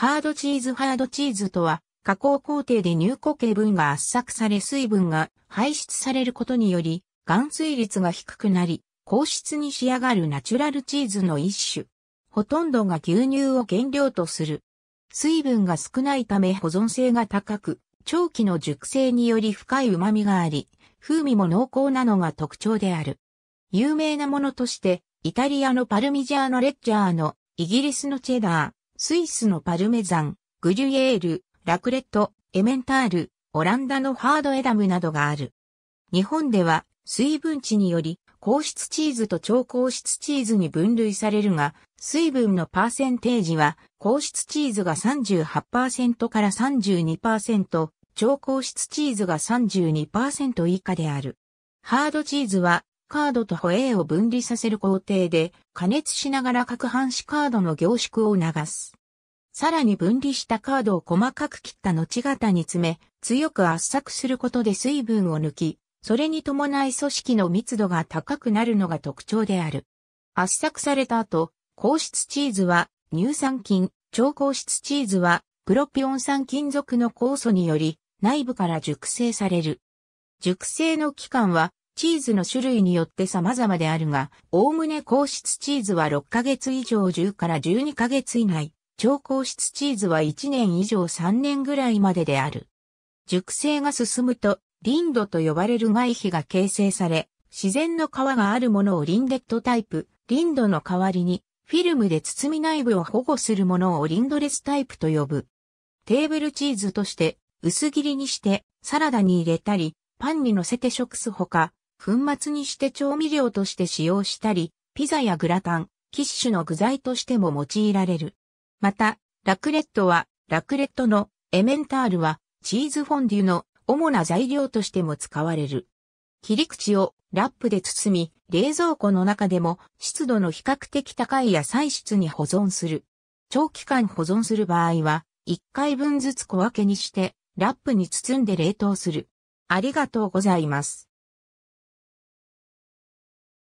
ハードチーズハードチーズとは、加工工程で乳固形分が圧搾され水分が排出されることにより、含水率が低くなり、硬質に仕上がるナチュラルチーズの一種。ほとんどが牛乳を原料とする。水分が少ないため保存性が高く、長期の熟成により深い旨味があり、風味も濃厚なのが特徴である。有名なものとして、イタリアのパルミジャーノレッジャーノ、イギリスのチェダー、スイスのパルメザン、グリュエール、ラクレット、エメンタール、オランダのハードエダムなどがある。日本では水分値により硬質チーズと超硬質チーズに分類されるが、水分のパーセンテージは硬質チーズが38%から32%、超硬質チーズが32%以下である。ハードチーズはカードとホエーを分離させる工程で加熱しながら各半子カードの凝縮を促す。さらに分離したカードを細かく切った後型に詰め、強く圧搾することで水分を抜き、それに伴い組織の密度が高くなるのが特徴である。圧搾された後、硬質チーズは乳酸菌、超硬質チーズはプロピオン酸金属の酵素により内部から熟成される。熟成の期間はチーズの種類によって様々であるが、おおむね硬質チーズは6ヶ月以上10から12ヶ月以内、超硬質チーズは1年以上3年ぐらいまでである。熟成が進むと、リンドと呼ばれる外皮が形成され、自然の皮があるものをリンデッドタイプ、リンドの代わりに、フィルムで包み内部を保護するものをリンドレスタイプと呼ぶ。テーブルチーズとして薄切りにしてサラダに入れたり、パンに乗せて食すほか、粉末にして調味料として使用したり、ピザやグラタン、キッシュの具材としても用いられる。また、ラクレットは、ラクレットのエメンタールは、チーズフォンデュの主な材料としても使われる。切り口をラップで包み、冷蔵庫の中でも湿度の比較的高い野菜室に保存する。長期間保存する場合は、1回分ずつ小分けにして、ラップに包んで冷凍する。ありがとうございます。